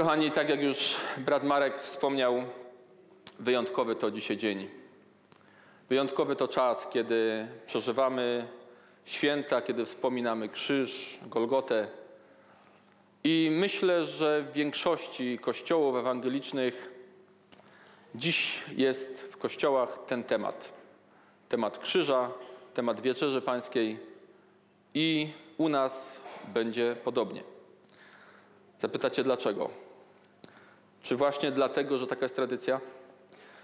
Kochani, tak jak już brat Marek wspomniał, wyjątkowy to dzisiaj dzień. Wyjątkowy to czas, kiedy przeżywamy święta, kiedy wspominamy krzyż, Golgotę. I myślę, że w większości kościołów ewangelicznych dziś jest w kościołach ten temat. Temat krzyża, temat wieczerzy pańskiej i u nas będzie podobnie. Zapytacie dlaczego? Czy właśnie dlatego, że taka jest tradycja?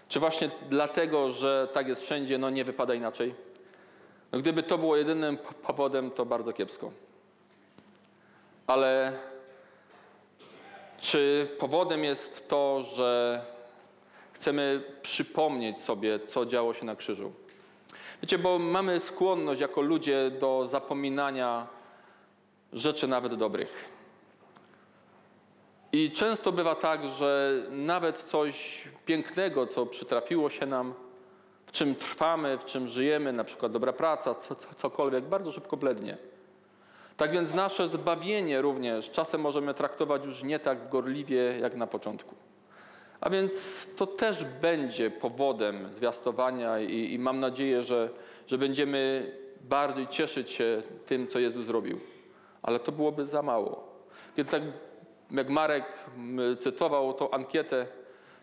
Czy właśnie dlatego, że tak jest wszędzie, no nie wypada inaczej? No gdyby to było jedynym powodem, to bardzo kiepsko. Ale czy powodem jest to, że chcemy przypomnieć sobie, co działo się na krzyżu? Wiecie, bo mamy skłonność jako ludzie do zapominania rzeczy nawet dobrych. I często bywa tak, że nawet coś pięknego, co przytrafiło się nam, w czym trwamy, w czym żyjemy, na przykład dobra praca, co, co, cokolwiek, bardzo szybko blednie. Tak więc nasze zbawienie również czasem możemy traktować już nie tak gorliwie jak na początku. A więc to też będzie powodem zwiastowania i, i mam nadzieję, że, że będziemy bardziej cieszyć się tym, co Jezus zrobił. Ale to byłoby za mało. Kiedy tak jak Marek cytował tą ankietę,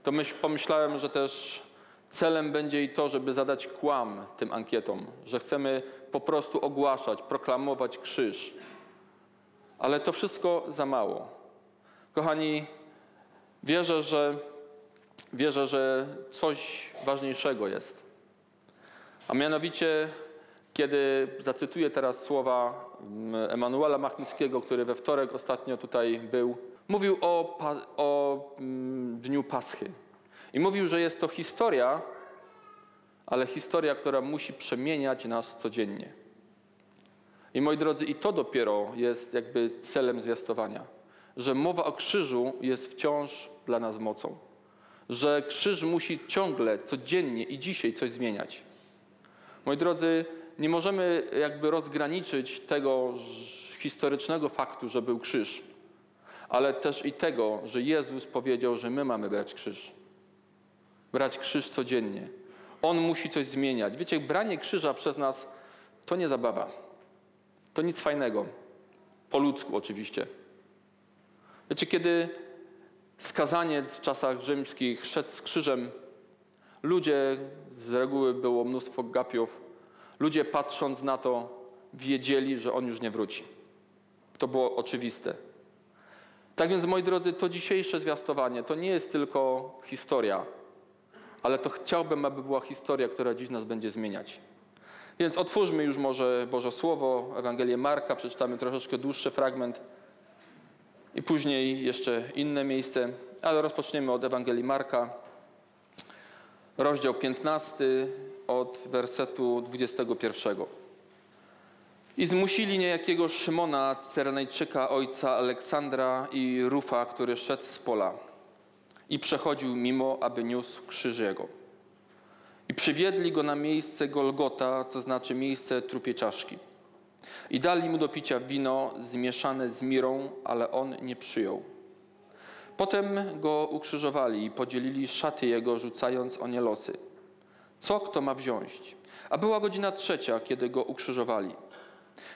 to myśl, pomyślałem, że też celem będzie i to, żeby zadać kłam tym ankietom, że chcemy po prostu ogłaszać, proklamować krzyż. Ale to wszystko za mało. Kochani, wierzę, że, wierzę, że coś ważniejszego jest. A mianowicie, kiedy zacytuję teraz słowa Emanuela Machnickiego, który we wtorek ostatnio tutaj był, mówił o, o mm, Dniu Paschy. I mówił, że jest to historia, ale historia, która musi przemieniać nas codziennie. I moi drodzy, i to dopiero jest jakby celem zwiastowania, że mowa o krzyżu jest wciąż dla nas mocą. Że krzyż musi ciągle, codziennie i dzisiaj coś zmieniać. Moi drodzy, nie możemy jakby rozgraniczyć tego historycznego faktu, że był krzyż ale też i tego, że Jezus powiedział, że my mamy brać krzyż. Brać krzyż codziennie. On musi coś zmieniać. Wiecie, branie krzyża przez nas to nie zabawa. To nic fajnego. Po ludzku oczywiście. Wiecie, kiedy skazaniec w czasach rzymskich szedł z krzyżem, ludzie, z reguły było mnóstwo gapiów, ludzie patrząc na to, wiedzieli, że on już nie wróci. To było oczywiste. Tak więc, moi drodzy, to dzisiejsze zwiastowanie to nie jest tylko historia, ale to chciałbym, aby była historia, która dziś nas będzie zmieniać. Więc otwórzmy już może Boże Słowo, Ewangelię Marka, przeczytamy troszeczkę dłuższy fragment i później jeszcze inne miejsce, ale rozpoczniemy od Ewangelii Marka, rozdział 15 od wersetu 21. I zmusili niejakiego Szymona, Cyrenejczyka, ojca Aleksandra i Rufa, który szedł z pola i przechodził mimo, aby niósł krzyż jego. I przywiedli go na miejsce Golgota, co znaczy miejsce trupiej czaszki. I dali mu do picia wino zmieszane z mirą, ale on nie przyjął. Potem go ukrzyżowali i podzielili szaty jego, rzucając o nie losy. Co kto ma wziąć? A była godzina trzecia, kiedy go ukrzyżowali.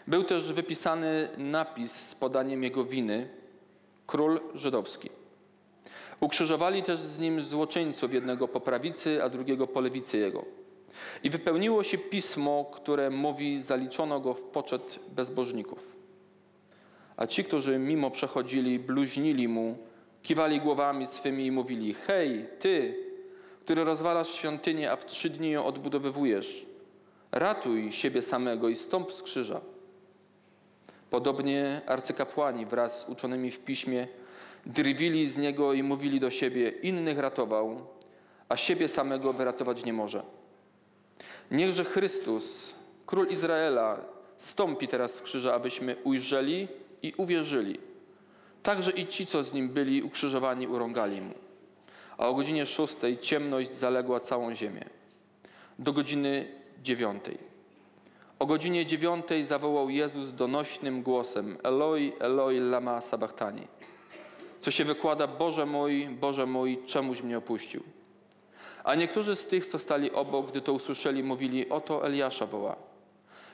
Był też wypisany napis z podaniem jego winy król żydowski. Ukrzyżowali też z nim złoczyńców, jednego po prawicy, a drugiego po lewicy jego. I wypełniło się pismo, które mówi, zaliczono go w poczet bezbożników. A ci, którzy mimo przechodzili, bluźnili mu, kiwali głowami swymi i mówili: Hej, ty, który rozwalasz świątynię, a w trzy dni ją odbudowywujesz, ratuj siebie samego i stąp z krzyża. Podobnie arcykapłani wraz z uczonymi w piśmie drwili z niego i mówili do siebie: Innych ratował, a siebie samego wyratować nie może. Niechże Chrystus, król Izraela, stąpi teraz z krzyża, abyśmy ujrzeli i uwierzyli. Także i ci, co z nim byli ukrzyżowani, urągali mu. A o godzinie szóstej ciemność zaległa całą ziemię. Do godziny dziewiątej. O godzinie dziewiątej zawołał Jezus donośnym głosem Eloi, Eloi, lama sabachthani. co się wykłada: Boże mój, Boże mój, czemuś mnie opuścił. A niektórzy z tych, co stali obok, gdy to usłyszeli, mówili: Oto Eliasza woła.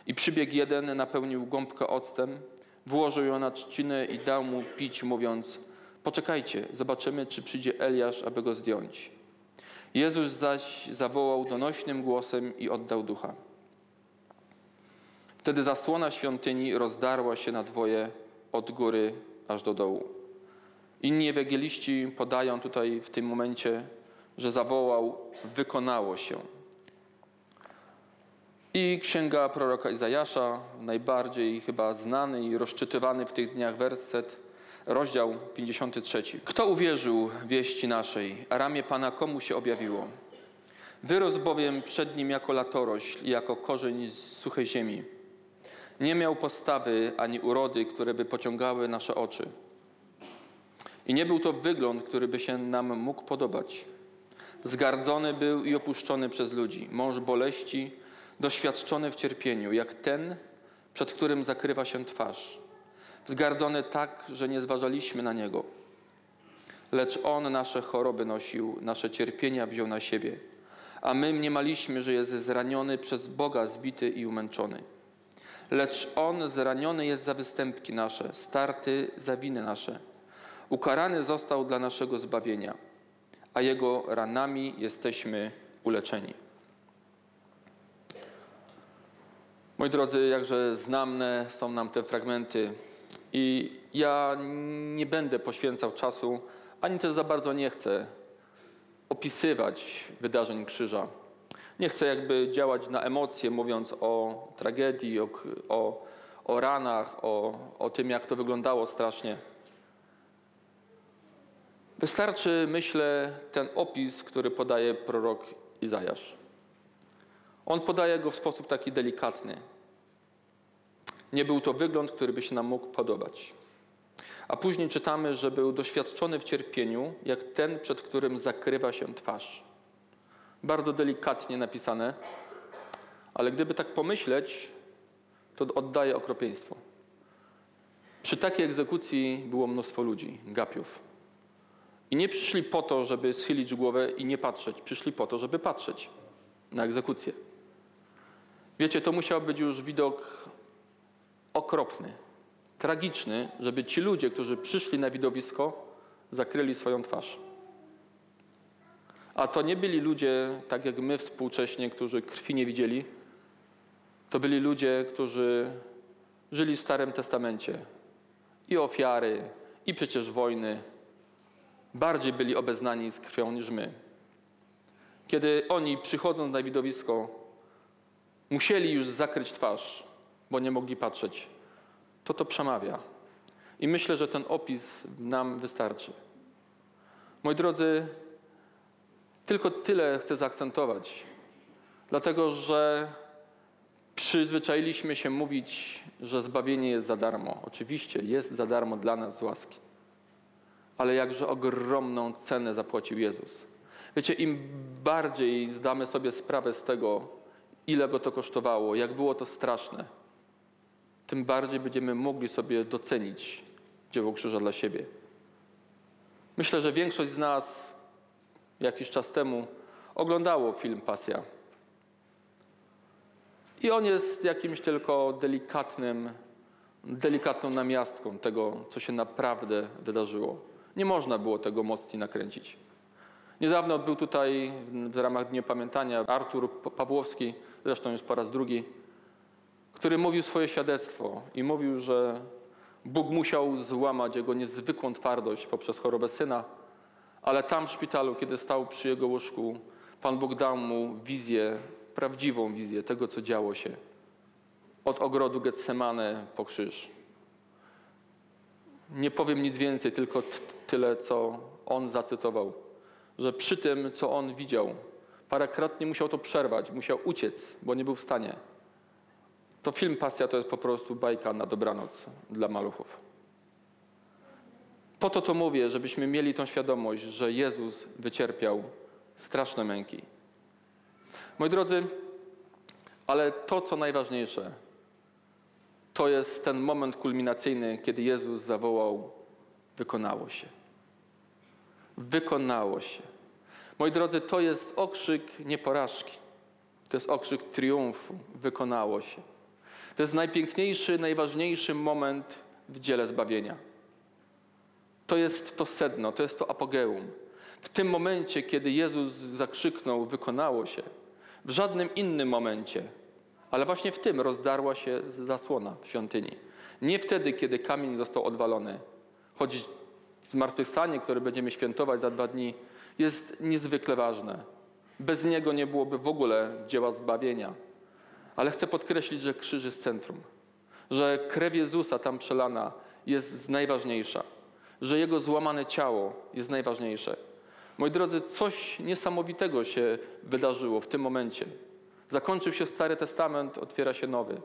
I przybiegł jeden, napełnił gąbkę octem, włożył ją na trzcinę i dał mu pić, mówiąc: Poczekajcie, zobaczymy, czy przyjdzie Eliasz, aby go zdjąć. Jezus zaś zawołał donośnym głosem i oddał ducha. Wtedy zasłona świątyni rozdarła się na dwoje od góry aż do dołu. Inni ewangeliści podają tutaj w tym momencie, że zawołał, wykonało się. I księga proroka Izajasza, najbardziej chyba znany i rozczytywany w tych dniach werset, rozdział 53. Kto uwierzył wieści naszej, a ramię Pana komu się objawiło? Wyrósł bowiem przed nim jako latorośl i jako korzeń z suchej ziemi. Nie miał postawy ani urody, które by pociągały nasze oczy. I nie był to wygląd, który by się nam mógł podobać. Zgardzony był i opuszczony przez ludzi, mąż boleści, doświadczony w cierpieniu, jak ten, przed którym zakrywa się twarz. Zgardzony tak, że nie zważaliśmy na niego. Lecz on nasze choroby nosił, nasze cierpienia wziął na siebie, a my mniemaliśmy, że jest zraniony przez Boga, zbity i umęczony. Lecz on zraniony jest za występki nasze, starty za winy nasze. Ukarany został dla naszego zbawienia, a jego ranami jesteśmy uleczeni. Moi drodzy, jakże znane są nam te fragmenty i ja nie będę poświęcał czasu, ani też za bardzo nie chcę opisywać wydarzeń krzyża. Nie chcę jakby działać na emocje, mówiąc o tragedii, o, o, o ranach, o, o tym, jak to wyglądało strasznie. Wystarczy, myślę, ten opis, który podaje prorok Izajasz. On podaje go w sposób taki delikatny. Nie był to wygląd, który by się nam mógł podobać. A później czytamy, że był doświadczony w cierpieniu, jak ten, przed którym zakrywa się twarz. Bardzo delikatnie napisane, ale gdyby tak pomyśleć, to oddaje okropieństwo. Przy takiej egzekucji było mnóstwo ludzi, gapiów. I nie przyszli po to, żeby schylić głowę i nie patrzeć. Przyszli po to, żeby patrzeć na egzekucję. Wiecie, to musiał być już widok okropny, tragiczny, żeby ci ludzie, którzy przyszli na widowisko, zakryli swoją twarz. A to nie byli ludzie, tak jak my współcześnie, którzy krwi nie widzieli. To byli ludzie, którzy żyli w Starym Testamencie. I ofiary, i przecież wojny. Bardziej byli obeznani z krwią niż my. Kiedy oni, przychodząc na widowisko, musieli już zakryć twarz, bo nie mogli patrzeć, to to przemawia. I myślę, że ten opis nam wystarczy. Moi drodzy, tylko tyle chcę zaakcentować, dlatego że przyzwyczailiśmy się mówić, że zbawienie jest za darmo. Oczywiście jest za darmo dla nas z łaski, ale jakże ogromną cenę zapłacił Jezus. Wiecie, im bardziej zdamy sobie sprawę z tego, ile go to kosztowało, jak było to straszne, tym bardziej będziemy mogli sobie docenić dzieło krzyża dla siebie. Myślę, że większość z nas jakiś czas temu oglądało film Pasja. I on jest jakimś tylko delikatnym, delikatną namiastką tego, co się naprawdę wydarzyło. Nie można było tego mocniej nakręcić. Niedawno był tutaj w ramach Dnia Pamiętania Artur Pawłowski, zresztą już po raz drugi, który mówił swoje świadectwo i mówił, że Bóg musiał złamać jego niezwykłą twardość poprzez chorobę syna, ale tam w szpitalu, kiedy stał przy jego łóżku, Pan Bóg dał mu wizję, prawdziwą wizję tego, co działo się. Od ogrodu Getsemane po krzyż. Nie powiem nic więcej, tylko tyle, co on zacytował, że przy tym, co on widział, parokrotnie musiał to przerwać, musiał uciec, bo nie był w stanie. To film Pasja to jest po prostu bajka na dobranoc dla maluchów. Po to to mówię, żebyśmy mieli tą świadomość, że Jezus wycierpiał straszne męki. Moi drodzy, ale to, co najważniejsze, to jest ten moment kulminacyjny, kiedy Jezus zawołał: Wykonało się. Wykonało się. Moi drodzy, to jest okrzyk nie porażki. To jest okrzyk triumfu. Wykonało się. To jest najpiękniejszy, najważniejszy moment w dziele zbawienia. To jest to sedno, to jest to apogeum. W tym momencie, kiedy Jezus zakrzyknął, wykonało się, w żadnym innym momencie, ale właśnie w tym rozdarła się zasłona w świątyni. Nie wtedy, kiedy kamień został odwalony, choć zmartwychwstanie, które będziemy świętować za dwa dni, jest niezwykle ważne. Bez niego nie byłoby w ogóle dzieła zbawienia. Ale chcę podkreślić, że krzyż jest centrum, że krew Jezusa tam przelana jest najważniejsza, że Jego złamane ciało jest najważniejsze. Moi drodzy, coś niesamowitego się wydarzyło w tym momencie. Zakończył się Stary Testament, otwiera się Nowy.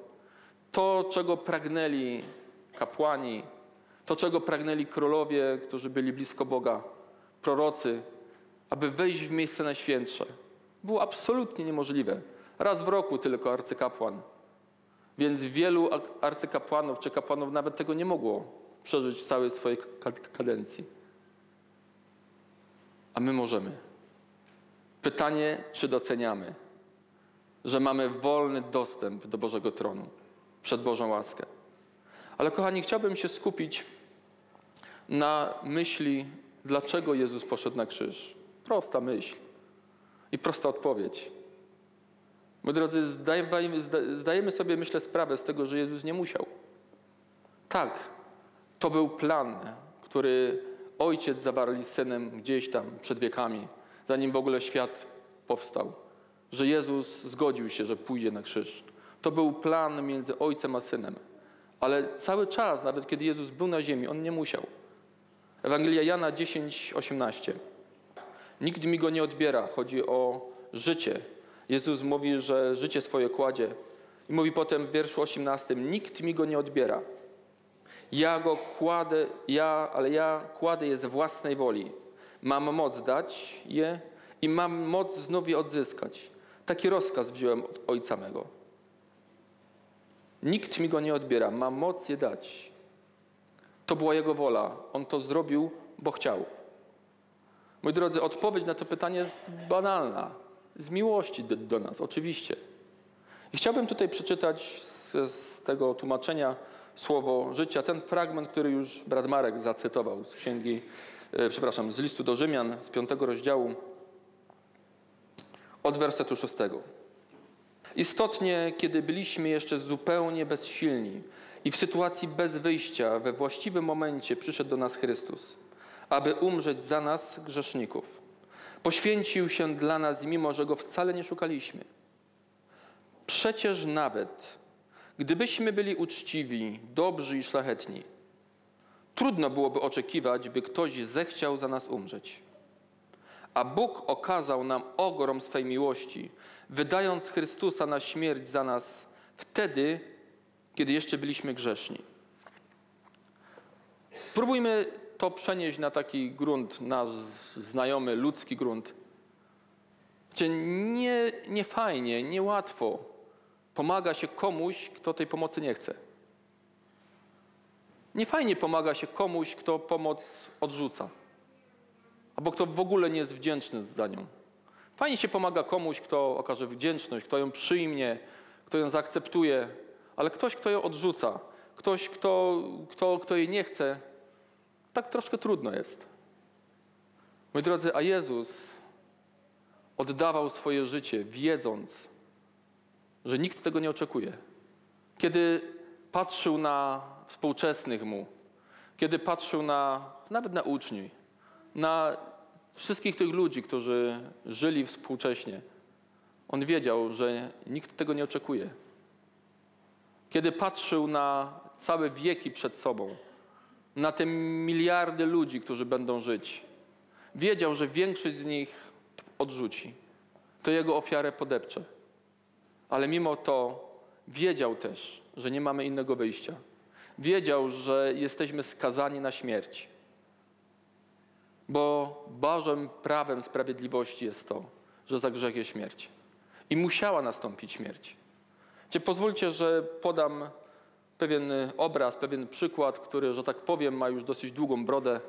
To, czego pragnęli kapłani, to, czego pragnęli królowie, którzy byli blisko Boga, prorocy, aby wejść w miejsce najświętsze, było absolutnie niemożliwe. Raz w roku tylko arcykapłan. Więc wielu arcykapłanów czy kapłanów nawet tego nie mogło przeżyć całej swojej kadencji. A my możemy. Pytanie, czy doceniamy, że mamy wolny dostęp do Bożego tronu przed Bożą łaskę. Ale kochani, chciałbym się skupić na myśli, dlaczego Jezus poszedł na krzyż. Prosta myśl i prosta odpowiedź. Moi drodzy, zdajemy sobie, myślę, sprawę z tego, że Jezus nie musiał. Tak, to był plan, który ojciec zawarli z synem gdzieś tam przed wiekami, zanim w ogóle świat powstał, że Jezus zgodził się, że pójdzie na krzyż. To był plan między ojcem a synem. Ale cały czas, nawet kiedy Jezus był na ziemi, on nie musiał. Ewangelia Jana 10, 18. Nikt mi go nie odbiera. Chodzi o życie. Jezus mówi, że życie swoje kładzie. I mówi potem w wierszu 18: Nikt mi go nie odbiera. Ja go kładę, ja, ale ja kładę je z własnej woli. Mam moc dać je i mam moc znów je odzyskać. Taki rozkaz wziąłem od Ojca mego. Nikt mi go nie odbiera, mam moc je dać. To była Jego wola. On to zrobił, bo chciał. Moi drodzy, odpowiedź na to pytanie jest banalna. Z miłości do, do nas, oczywiście. I chciałbym tutaj przeczytać z, z, tego tłumaczenia słowo życia, ten fragment, który już brat Marek zacytował z księgi, e, przepraszam, z listu do Rzymian, z piątego rozdziału, od wersetu szóstego. Istotnie, kiedy byliśmy jeszcze zupełnie bezsilni i w sytuacji bez wyjścia, we właściwym momencie przyszedł do nas Chrystus, aby umrzeć za nas, grzeszników. Poświęcił się dla nas, mimo że go wcale nie szukaliśmy. Przecież nawet gdybyśmy byli uczciwi, dobrzy i szlachetni, trudno byłoby oczekiwać, by ktoś zechciał za nas umrzeć. A Bóg okazał nam ogrom swej miłości, wydając Chrystusa na śmierć za nas wtedy, kiedy jeszcze byliśmy grzeszni. Próbujmy to przenieść na taki grunt, nasz znajomy, ludzki grunt. Gdzie nie, nie fajnie, niełatwo pomaga się komuś, kto tej pomocy nie chce. Nie fajnie pomaga się komuś, kto pomoc odrzuca, albo kto w ogóle nie jest wdzięczny za nią. Fajnie się pomaga komuś, kto okaże wdzięczność, kto ją przyjmie, kto ją zaakceptuje, ale ktoś, kto ją odrzuca, ktoś, kto, kto, kto jej nie chce, tak troszkę trudno jest. Moi drodzy, a Jezus oddawał swoje życie, wiedząc, że nikt tego nie oczekuje. Kiedy patrzył na współczesnych mu, kiedy patrzył na nawet na uczniów, na wszystkich tych ludzi, którzy żyli współcześnie, on wiedział, że nikt tego nie oczekuje. Kiedy patrzył na całe wieki przed sobą, na te miliardy ludzi, którzy będą żyć, wiedział, że większość z nich odrzuci. To jego ofiarę podepcze. Ale mimo to wiedział też, że nie mamy innego wyjścia. Wiedział, że jesteśmy skazani na śmierć. Bo Bożym prawem sprawiedliwości jest to, że za grzech jest śmierć. I musiała nastąpić śmierć. Cie pozwólcie, że podam pewien obraz, pewien przykład, który, że tak powiem, ma już dosyć długą brodę.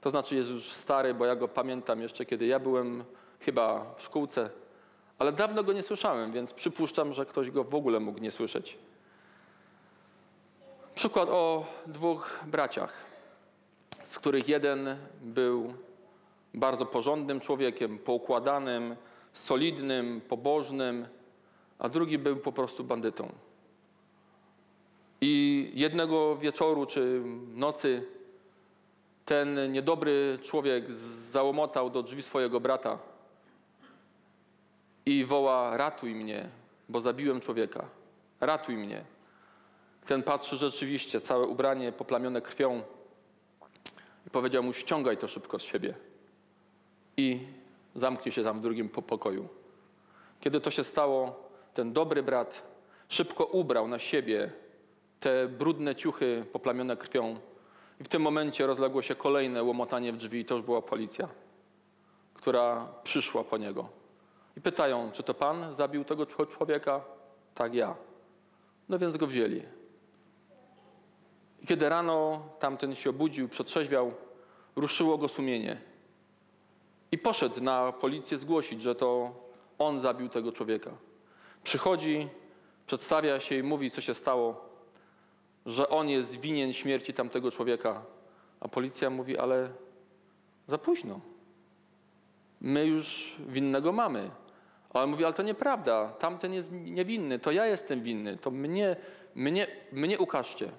To znaczy jest już stary, bo ja go pamiętam jeszcze, kiedy ja byłem chyba w szkółce, ale dawno go nie słyszałem, więc przypuszczam, że ktoś go w ogóle mógł nie słyszeć. Przykład o dwóch braciach, z których jeden był bardzo porządnym człowiekiem, poukładanym, solidnym, pobożnym, a drugi był po prostu bandytą. I jednego wieczoru czy nocy ten niedobry człowiek załomotał do drzwi swojego brata i woła: Ratuj mnie, bo zabiłem człowieka. Ratuj mnie. Ten patrzy rzeczywiście, całe ubranie poplamione krwią i powiedział mu: Ściągaj to szybko z siebie. I zamknij się tam w drugim pokoju. Kiedy to się stało, ten dobry brat szybko ubrał na siebie te brudne ciuchy poplamione krwią. I w tym momencie rozległo się kolejne łomotanie w drzwi i to już była policja, która przyszła po niego. I pytają, czy to pan zabił tego człowieka? Tak, ja. No więc go wzięli. I kiedy rano tamten się obudził, przetrzeźwiał, ruszyło go sumienie. I poszedł na policję zgłosić, że to on zabił tego człowieka. Przychodzi, przedstawia się i mówi, co się stało, że on jest winien śmierci tamtego człowieka. A policja mówi, ale za późno. My już winnego mamy. A on mówi, ale to nieprawda, tamten jest niewinny, to ja jestem winny, to mnie, mnie, mnie ukażcie.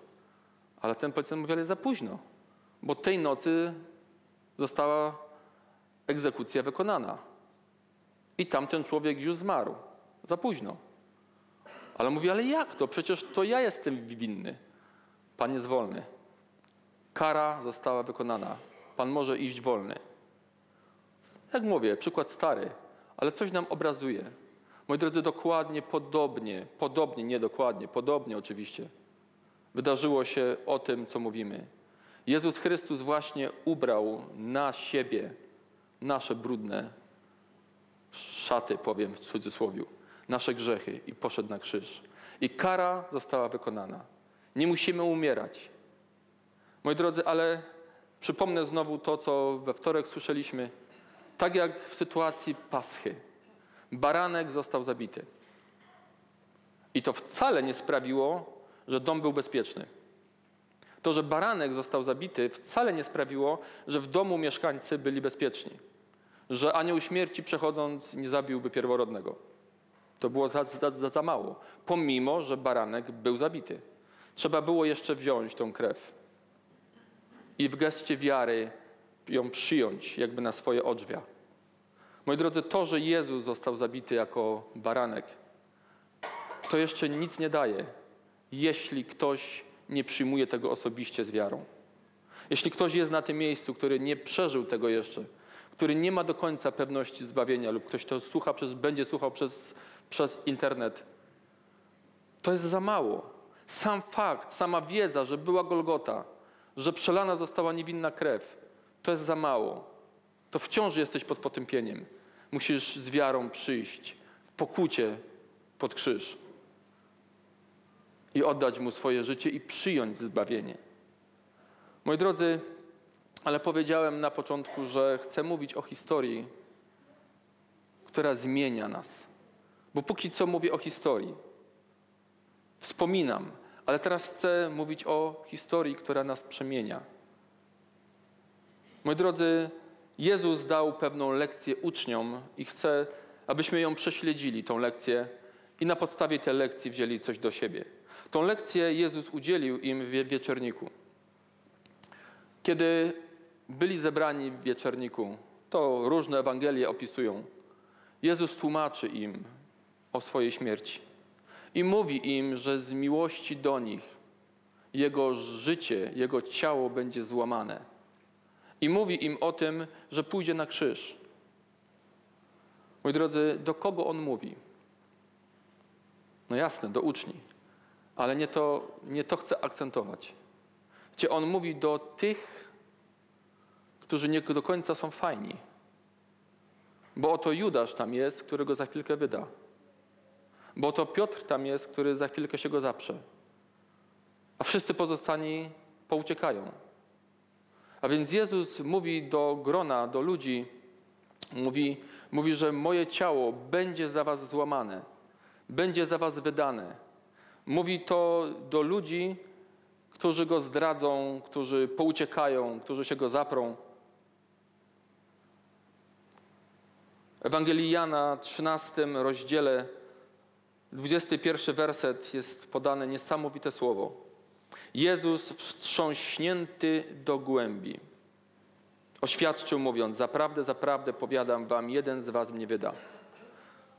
Ale ten policjant mówi, ale za późno, bo tej nocy została egzekucja wykonana. I tamten człowiek już zmarł. Za późno. Ale mówi, ale jak to? Przecież to ja jestem winny. Pan jest wolny. Kara została wykonana. Pan może iść wolny. Jak mówię, przykład stary, ale coś nam obrazuje. Moi drodzy, dokładnie podobnie, podobnie, nie dokładnie, podobnie oczywiście, wydarzyło się o tym, co mówimy. Jezus Chrystus właśnie ubrał na siebie nasze brudne szaty, powiem w cudzysłowie, nasze grzechy i poszedł na krzyż. I kara została wykonana. Nie musimy umierać. Moi drodzy, ale przypomnę znowu to, co we wtorek słyszeliśmy. Tak jak w sytuacji Paschy. Baranek został zabity. I to wcale nie sprawiło, że dom był bezpieczny. To, że baranek został zabity, wcale nie sprawiło, że w domu mieszkańcy byli bezpieczni. Że anioł śmierci przechodząc nie zabiłby pierworodnego. To było za, za, za mało, pomimo, że baranek był zabity. Trzeba było jeszcze wziąć tą krew i w geście wiary ją przyjąć jakby na swoje odrzwia. Moi drodzy, to, że Jezus został zabity jako baranek, to jeszcze nic nie daje, jeśli ktoś nie przyjmuje tego osobiście z wiarą. Jeśli ktoś jest na tym miejscu, który nie przeżył tego jeszcze, który nie ma do końca pewności zbawienia, lub ktoś to słucha przez, będzie słuchał przez, przez internet, to jest za mało. Sam fakt, sama wiedza, że była Golgota, że przelana została niewinna krew, to jest za mało. To wciąż jesteś pod potępieniem. Musisz z wiarą przyjść w pokucie pod krzyż i oddać Mu swoje życie i przyjąć zbawienie. Moi drodzy, ale powiedziałem na początku, że chcę mówić o historii, która zmienia nas. Bo póki co mówię o historii. Wspominam, ale teraz chcę mówić o historii, która nas przemienia. Moi drodzy, Jezus dał pewną lekcję uczniom i chcę, abyśmy ją prześledzili, tą lekcję, i na podstawie tej lekcji wzięli coś do siebie. Tą lekcję Jezus udzielił im w wieczerniku. Kiedy byli zebrani w wieczerniku, to różne Ewangelie opisują. Jezus tłumaczy im o swojej śmierci i mówi im, że z miłości do nich jego życie, jego ciało będzie złamane. I mówi im o tym, że pójdzie na krzyż. Moi drodzy, do kogo on mówi? No jasne, do uczni, ale nie to, nie to chcę akcentować. Gdzie on mówi do tych, którzy nie do końca są fajni. Bo oto Judasz tam jest, którego za chwilkę wyda. Bo to Piotr tam jest, który za chwilkę się go zaprze. A wszyscy pozostani pouciekają. A więc Jezus mówi do grona, do ludzi, mówi, mówi, że moje ciało będzie za was złamane, będzie za was wydane. Mówi to do ludzi, którzy go zdradzą, którzy pouciekają, którzy się go zaprą. Ewangelii Jana, 13 rozdziale, 21 werset jest podane niesamowite słowo. Jezus wstrząśnięty do głębi oświadczył mówiąc, zaprawdę, zaprawdę powiadam wam, jeden z was mnie wyda.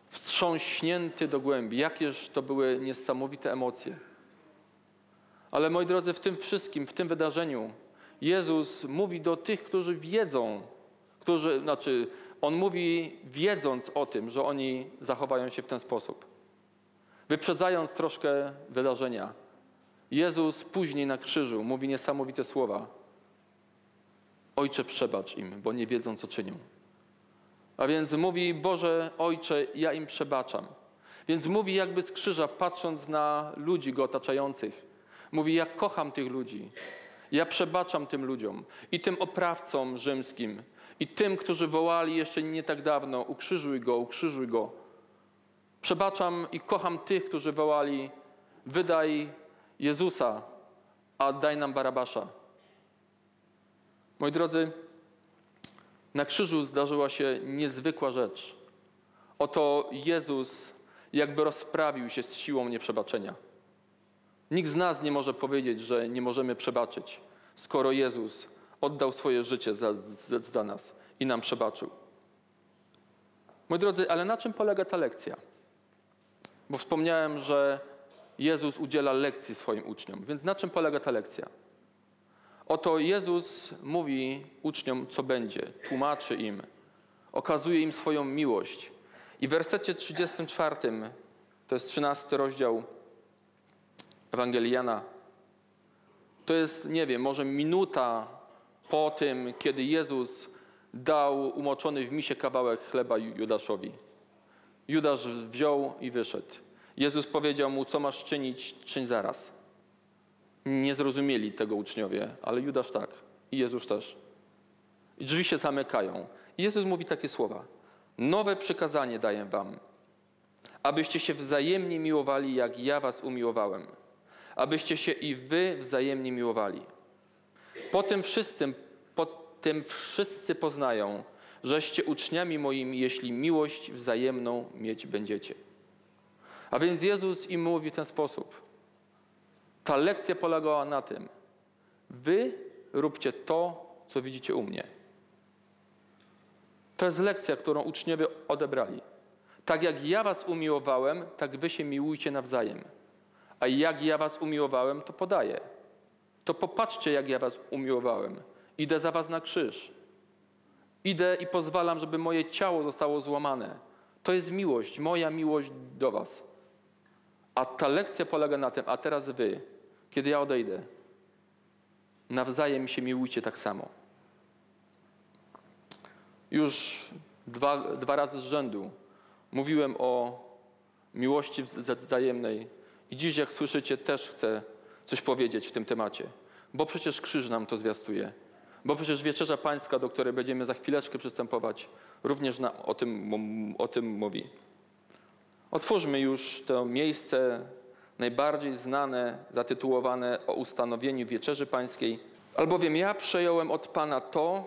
Wstrząśnięty do głębi. Jakież to były niesamowite emocje. Ale moi drodzy, w tym wszystkim, w tym wydarzeniu Jezus mówi do tych, którzy wiedzą, którzy, znaczy On mówi wiedząc o tym, że oni zachowają się w ten sposób. Wyprzedzając troszkę wydarzenia, Jezus później na krzyżu mówi niesamowite słowa. Ojcze, przebacz im, bo nie wiedzą, co czynią. A więc mówi, Boże, Ojcze, ja im przebaczam. Więc mówi jakby z krzyża, patrząc na ludzi go otaczających. Mówi, ja kocham tych ludzi. Ja przebaczam tym ludziom i tym oprawcom rzymskim i tym, którzy wołali jeszcze nie tak dawno, ukrzyżuj go, ukrzyżuj go. Przebaczam i kocham tych, którzy wołali, wydaj Jezusa, a daj nam Barabasza. Moi drodzy, na krzyżu zdarzyła się niezwykła rzecz. Oto Jezus jakby rozprawił się z siłą nieprzebaczenia. Nikt z nas nie może powiedzieć, że nie możemy przebaczyć, skoro Jezus oddał swoje życie za, za, za nas i nam przebaczył. Moi drodzy, ale na czym polega ta lekcja? Bo wspomniałem, że Jezus udziela lekcji swoim uczniom. Więc na czym polega ta lekcja? Oto Jezus mówi uczniom, co będzie, tłumaczy im, okazuje im swoją miłość. I w wersecie 34, to jest 13 rozdział Ewangelii Jana, to jest, nie wiem, może minuta po tym, kiedy Jezus dał umoczony w misie kawałek chleba Judaszowi. Judasz wziął i wyszedł. Jezus powiedział mu, co masz czynić, czyń zaraz. Nie zrozumieli tego uczniowie, ale Judasz tak i Jezus też. I drzwi się zamykają. Jezus mówi takie słowa. Nowe przykazanie daję wam, abyście się wzajemnie miłowali, jak ja was umiłowałem. Abyście się i wy wzajemnie miłowali. Po tym wszyscy, po tym wszyscy poznają, żeście uczniami moimi, jeśli miłość wzajemną mieć będziecie. A więc Jezus im mówi w ten sposób. Ta lekcja polegała na tym, wy róbcie to, co widzicie u mnie. To jest lekcja, którą uczniowie odebrali. Tak jak ja was umiłowałem, tak wy się miłujcie nawzajem. A jak ja was umiłowałem, to podaję. To popatrzcie, jak ja was umiłowałem. Idę za was na krzyż. Idę i pozwalam, żeby moje ciało zostało złamane. To jest miłość, moja miłość do was. A ta lekcja polega na tym, a teraz wy, kiedy ja odejdę, nawzajem się miłujcie tak samo. Już dwa, dwa razy z rzędu mówiłem o miłości wzajemnej i dziś, jak słyszycie, też chcę coś powiedzieć w tym temacie, bo przecież krzyż nam to zwiastuje, bo przecież wieczerza pańska, do której będziemy za chwileczkę przystępować, również na, o, tym, o tym mówi. Otwórzmy już to miejsce najbardziej znane, zatytułowane o ustanowieniu wieczerzy pańskiej. Albowiem ja przejąłem od Pana to,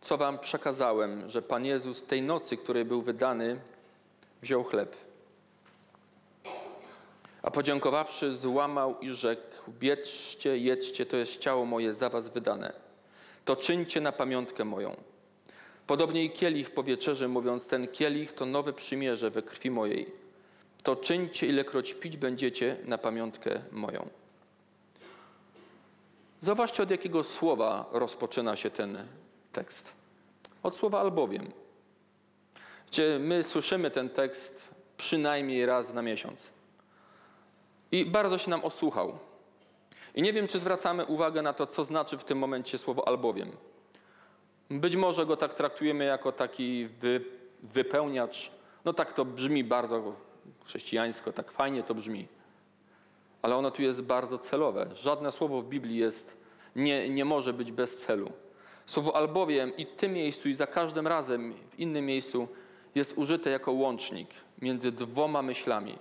co wam przekazałem, że Pan Jezus tej nocy, której był wydany, wziął chleb. A podziękowawszy, złamał i rzekł: Bierzcie, jedźcie, to jest ciało moje za was wydane. To czyńcie na pamiątkę moją. Podobnie i kielich po wieczerzy, mówiąc: Ten kielich to nowe przymierze we krwi mojej to czyńcie, ilekroć pić będziecie na pamiątkę moją. Zobaczcie, od jakiego słowa rozpoczyna się ten tekst. Od słowa albowiem. Gdzie my słyszymy ten tekst przynajmniej raz na miesiąc. I bardzo się nam osłuchał. I nie wiem, czy zwracamy uwagę na to, co znaczy w tym momencie słowo albowiem. Być może go tak traktujemy jako taki wy, wypełniacz. No tak to brzmi bardzo chrześcijańsko, tak fajnie to brzmi. Ale ono tu jest bardzo celowe. Żadne słowo w Biblii jest, nie, nie może być bez celu. Słowo albowiem i w tym miejscu, i za każdym razem w innym miejscu jest użyte jako łącznik między dwoma myślami,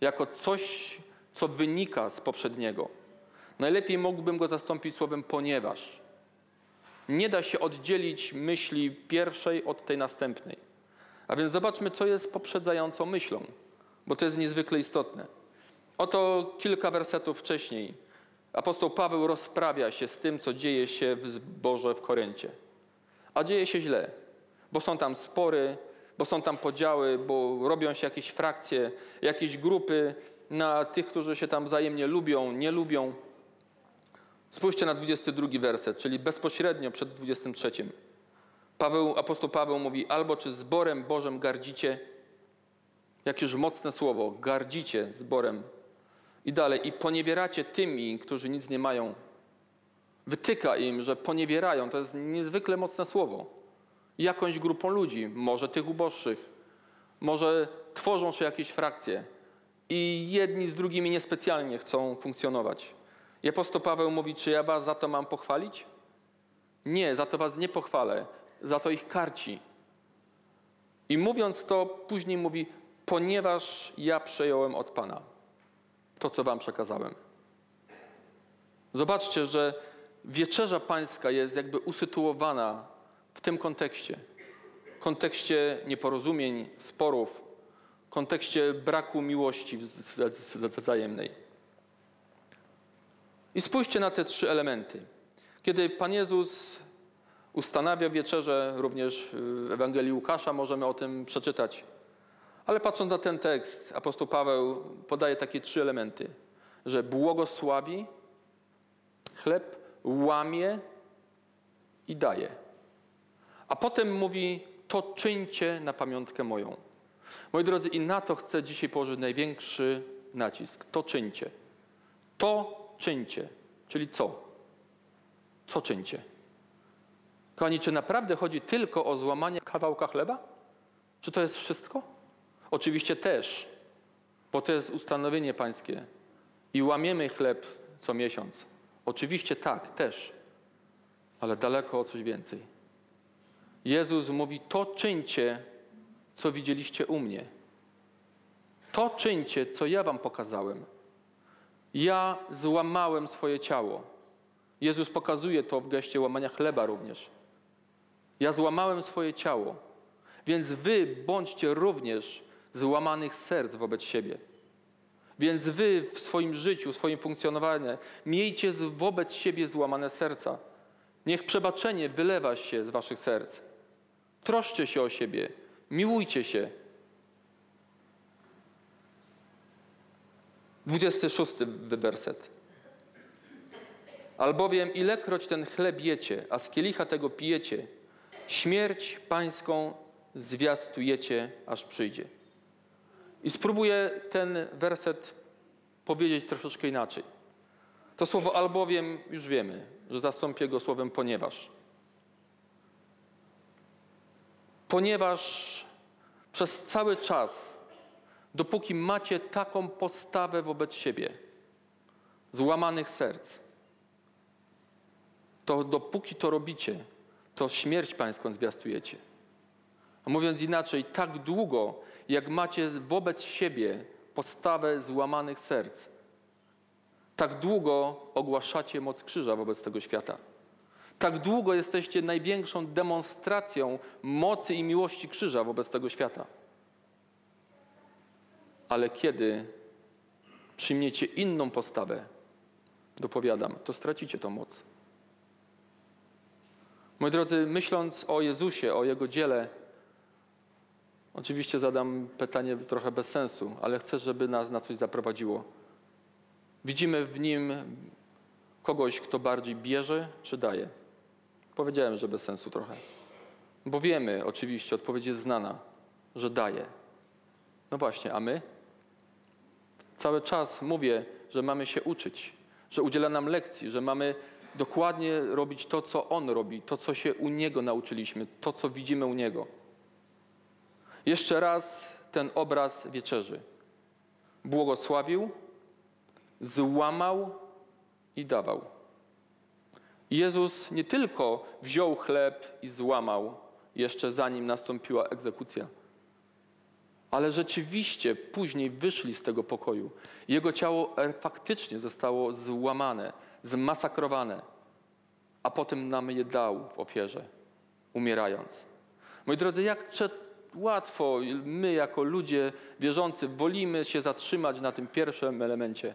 jako coś, co wynika z poprzedniego. Najlepiej mógłbym go zastąpić słowem ponieważ. Nie da się oddzielić myśli pierwszej od tej następnej. A więc zobaczmy, co jest poprzedzającą myślą, bo to jest niezwykle istotne. Oto kilka wersetów wcześniej. Apostoł Paweł rozprawia się z tym, co dzieje się w zborze w Koryncie. A dzieje się źle, bo są tam spory, bo są tam podziały, bo robią się jakieś frakcje, jakieś grupy na tych, którzy się tam wzajemnie lubią, nie lubią. Spójrzcie na 22 werset, czyli bezpośrednio przed 23. Paweł, apostoł Paweł mówi, albo czy zborem Bożym gardzicie, jakież mocne słowo, gardzicie zborem. I dalej, i poniewieracie tymi, którzy nic nie mają. Wytyka im, że poniewierają, to jest niezwykle mocne słowo. Jakąś grupą ludzi, może tych uboższych, może tworzą się jakieś frakcje i jedni z drugimi niespecjalnie chcą funkcjonować. I apostoł Paweł mówi, czy ja was za to mam pochwalić? Nie, za to was nie pochwalę, za to ich karci. I mówiąc to, później mówi, ponieważ ja przejąłem od Pana to, co wam przekazałem. Zobaczcie, że wieczerza pańska jest jakby usytuowana w tym kontekście. Kontekście nieporozumień, sporów, kontekście braku miłości wzajemnej. I spójrzcie na te trzy elementy. Kiedy Pan Jezus ustanawia wieczerze, również w Ewangelii Łukasza możemy o tym przeczytać. Ale patrząc na ten tekst, apostoł Paweł podaje takie trzy elementy, że błogosławi, chleb łamie i daje. A potem mówi, to czyńcie na pamiątkę moją. Moi drodzy, i na to chcę dzisiaj położyć największy nacisk. To czyńcie. To czyńcie. Czyli co? Co czyńcie? Kochani, czy naprawdę chodzi tylko o złamanie kawałka chleba? Czy to jest wszystko? Oczywiście też, bo to jest ustanowienie pańskie i łamiemy chleb co miesiąc. Oczywiście tak, też, ale daleko o coś więcej. Jezus mówi: To czyńcie, co widzieliście u mnie. To czyńcie, co ja wam pokazałem. Ja złamałem swoje ciało. Jezus pokazuje to w geście łamania chleba również. Ja złamałem swoje ciało, więc wy bądźcie również złamanych serc wobec siebie. Więc wy w swoim życiu, w swoim funkcjonowaniu miejcie wobec siebie złamane serca. Niech przebaczenie wylewa się z waszych serc. Troszcie się o siebie, miłujcie się. 26 werset. Albowiem ilekroć ten chleb jecie, a z kielicha tego pijecie, śmierć pańską zwiastujecie, aż przyjdzie. I spróbuję ten werset powiedzieć troszeczkę inaczej. To słowo albowiem już wiemy, że zastąpię go słowem ponieważ. Ponieważ przez cały czas, dopóki macie taką postawę wobec siebie, złamanych serc, to dopóki to robicie, to śmierć pańską zwiastujecie. A mówiąc inaczej, tak długo, jak macie wobec siebie postawę złamanych serc, tak długo ogłaszacie moc krzyża wobec tego świata. Tak długo jesteście największą demonstracją mocy i miłości krzyża wobec tego świata. Ale kiedy przyjmiecie inną postawę, dopowiadam, to stracicie tą moc. Moi drodzy, myśląc o Jezusie, o Jego dziele, Oczywiście zadam pytanie trochę bez sensu, ale chcę, żeby nas na coś zaprowadziło. Widzimy w nim kogoś, kto bardziej bierze czy daje. Powiedziałem, że bez sensu trochę. Bo wiemy, oczywiście, odpowiedź jest znana, że daje. No właśnie, a my? Cały czas mówię, że mamy się uczyć, że udziela nam lekcji, że mamy dokładnie robić to, co On robi, to, co się u Niego nauczyliśmy, to, co widzimy u Niego. Jeszcze raz ten obraz wieczerzy. Błogosławił, złamał i dawał. Jezus nie tylko wziął chleb i złamał, jeszcze zanim nastąpiła egzekucja, ale rzeczywiście później wyszli z tego pokoju. Jego ciało faktycznie zostało złamane, zmasakrowane, a potem nam je dał w ofierze, umierając. Moi drodzy, jak łatwo my, jako ludzie wierzący, wolimy się zatrzymać na tym pierwszym elemencie.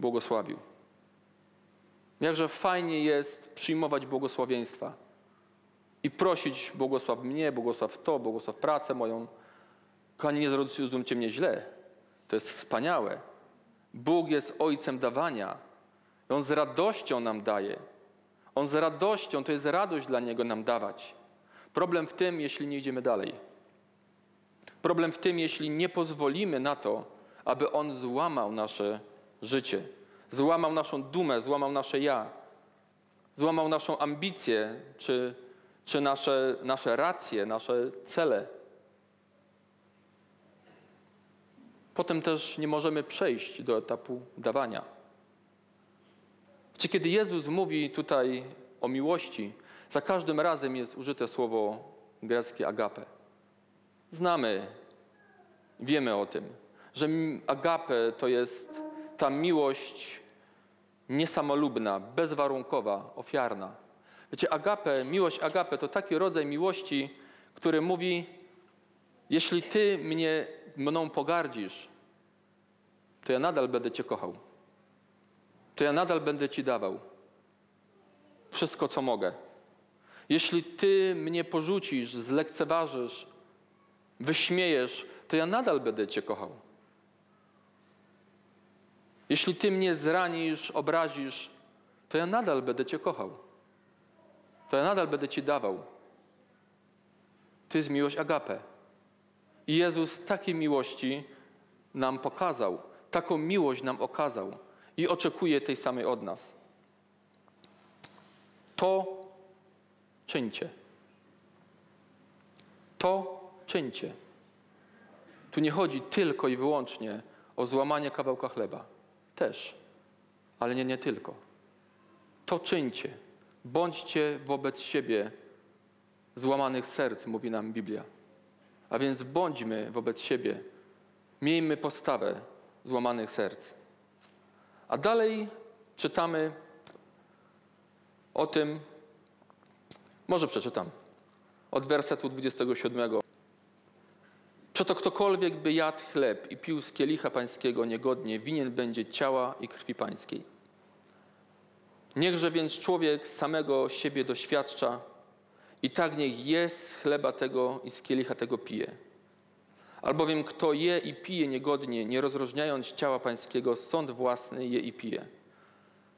Błogosławił. Jakże fajnie jest przyjmować błogosławieństwa i prosić błogosław mnie, błogosław to, błogosław pracę moją. Kochani, nie zrozumcie mnie źle. To jest wspaniałe. Bóg jest Ojcem dawania. On z radością nam daje. On z radością, to jest radość dla Niego nam dawać. Problem w tym, jeśli nie idziemy dalej. Problem w tym, jeśli nie pozwolimy na to, aby On złamał nasze życie, złamał naszą dumę, złamał nasze ja, złamał naszą ambicję, czy, czy nasze, nasze racje, nasze cele. Potem też nie możemy przejść do etapu dawania. Czy kiedy Jezus mówi tutaj o miłości, za każdym razem jest użyte słowo greckie agape. Znamy, wiemy o tym, że agape to jest ta miłość niesamolubna, bezwarunkowa, ofiarna. Wiecie, agape, miłość agape to taki rodzaj miłości, który mówi, jeśli ty mnie, mną pogardzisz, to ja nadal będę cię kochał. To ja nadal będę ci dawał wszystko, co mogę. Jeśli ty mnie porzucisz, zlekceważysz, wyśmiejesz, to ja nadal będę Cię kochał. Jeśli Ty mnie zranisz, obrazisz, to ja nadal będę Cię kochał. To ja nadal będę Ci dawał. To jest miłość agape. I Jezus takiej miłości nam pokazał, taką miłość nam okazał i oczekuje tej samej od nas. To czyńcie. To czyńcie. Tu nie chodzi tylko i wyłącznie o złamanie kawałka chleba. Też, ale nie, nie tylko. To czyńcie. Bądźcie wobec siebie złamanych serc, mówi nam Biblia. A więc bądźmy wobec siebie. Miejmy postawę złamanych serc. A dalej czytamy o tym, może przeczytam, od wersetu 27. Przeto ktokolwiek by jadł chleb i pił z kielicha pańskiego niegodnie, winien będzie ciała i krwi pańskiej. Niechże więc człowiek samego siebie doświadcza i tak niech je z chleba tego i z kielicha tego pije. Albowiem kto je i pije niegodnie, nie rozróżniając ciała pańskiego, sąd własny je i pije.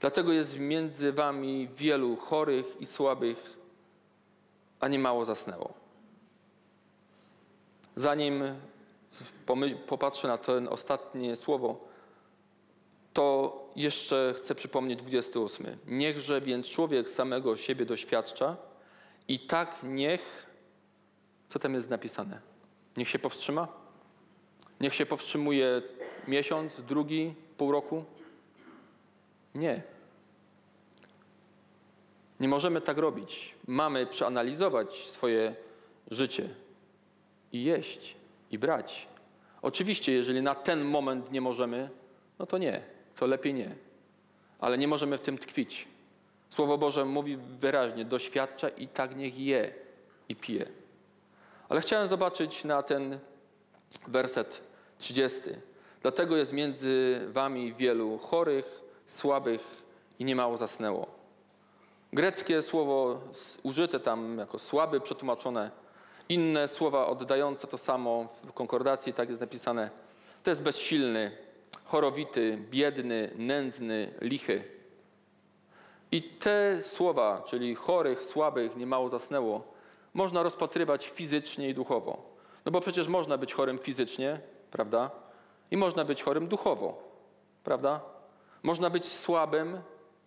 Dlatego jest między wami wielu chorych i słabych, a nie mało zasnęło. Zanim popatrzę na to ostatnie słowo, to jeszcze chcę przypomnieć 28. Niechże więc człowiek samego siebie doświadcza i tak niech, co tam jest napisane? Niech się powstrzyma? Niech się powstrzymuje miesiąc, drugi, pół roku? Nie. Nie możemy tak robić. Mamy przeanalizować swoje życie i jeść, i brać. Oczywiście, jeżeli na ten moment nie możemy, no to nie, to lepiej nie. Ale nie możemy w tym tkwić. Słowo Boże mówi wyraźnie, doświadcza i tak niech je i pije. Ale chciałem zobaczyć na ten werset 30. Dlatego jest między wami wielu chorych, słabych i niemało zasnęło. Greckie słowo użyte tam jako słaby, przetłumaczone inne słowa oddające to samo w konkordacji, tak jest napisane. To jest bezsilny, chorowity, biedny, nędzny, lichy. I te słowa, czyli chorych, słabych, niemało zasnęło, można rozpatrywać fizycznie i duchowo. No bo przecież można być chorym fizycznie, prawda? I można być chorym duchowo, prawda? Można być słabym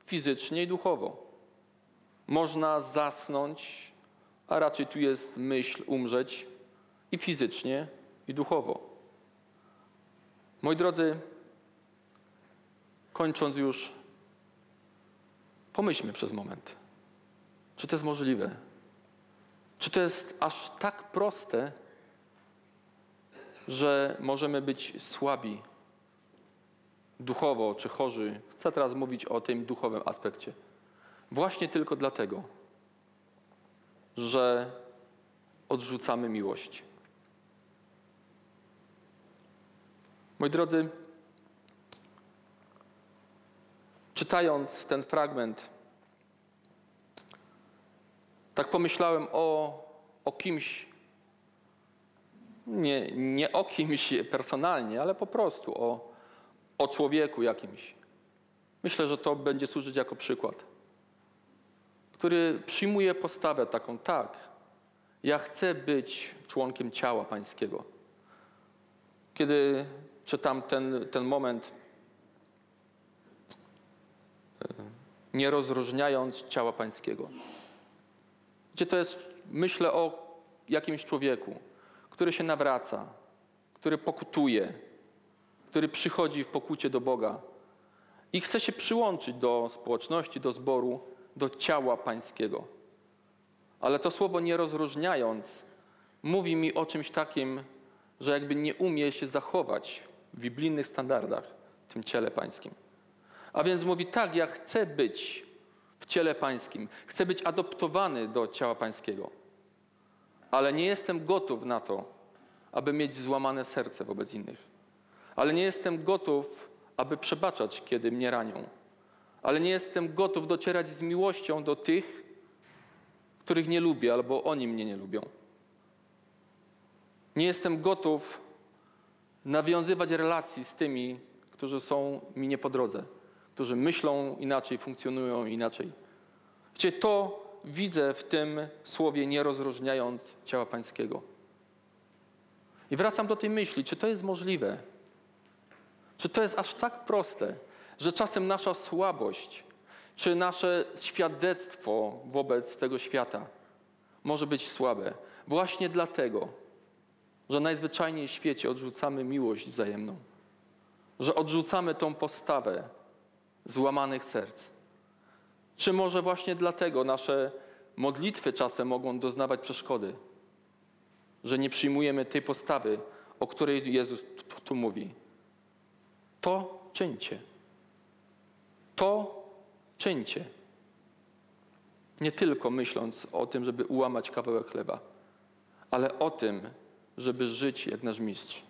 fizycznie i duchowo. Można zasnąć a raczej tu jest myśl umrzeć i fizycznie, i duchowo. Moi drodzy, kończąc już, Pomyślmy przez moment. Czy to jest możliwe? Czy to jest aż tak proste, że możemy być słabi duchowo czy chorzy? Chcę teraz mówić o tym duchowym aspekcie. Właśnie tylko dlatego, że odrzucamy miłość. Moi drodzy, czytając ten fragment, tak pomyślałem o, o kimś, nie, nie o kimś personalnie, ale po prostu o, o człowieku jakimś. Myślę, że to będzie służyć jako przykład, który przyjmuje postawę taką, tak, ja chcę być członkiem ciała pańskiego. Kiedy czytam ten, ten moment, e, nie rozróżniając ciała pańskiego. Gdzie to jest, myślę o jakimś człowieku, który się nawraca, który pokutuje, który przychodzi w pokucie do Boga i chce się przyłączyć do społeczności, do zboru, do ciała pańskiego. Ale to słowo nie rozróżniając, mówi mi o czymś takim, że jakby nie umie się zachować w biblijnych standardach w tym ciele pańskim. A więc mówi tak, ja chcę być w ciele pańskim, chcę być adoptowany do ciała pańskiego, ale nie jestem gotów na to, aby mieć złamane serce wobec innych. Ale nie jestem gotów, aby przebaczać, kiedy mnie ranią. Ale nie jestem gotów docierać z miłością do tych, których nie lubię, albo oni mnie nie lubią. Nie jestem gotów nawiązywać relacji z tymi, którzy są mi nie po drodze, którzy myślą inaczej, funkcjonują inaczej. Gdzie to widzę w tym słowie, nie rozróżniając ciała pańskiego. I wracam do tej myśli, czy to jest możliwe? Czy to jest aż tak proste, że czasem nasza słabość, czy nasze świadectwo wobec tego świata może być słabe? Właśnie dlatego, że najzwyczajniej w świecie odrzucamy miłość wzajemną, że odrzucamy tą postawę złamanych serc. Czy może właśnie dlatego nasze modlitwy czasem mogą doznawać przeszkody, że nie przyjmujemy tej postawy, o której Jezus tu, mówi? To czyńcie. To czyńcie. Nie tylko myśląc o tym, żeby ułamać kawałek chleba, ale o tym, żeby żyć jak nasz mistrz.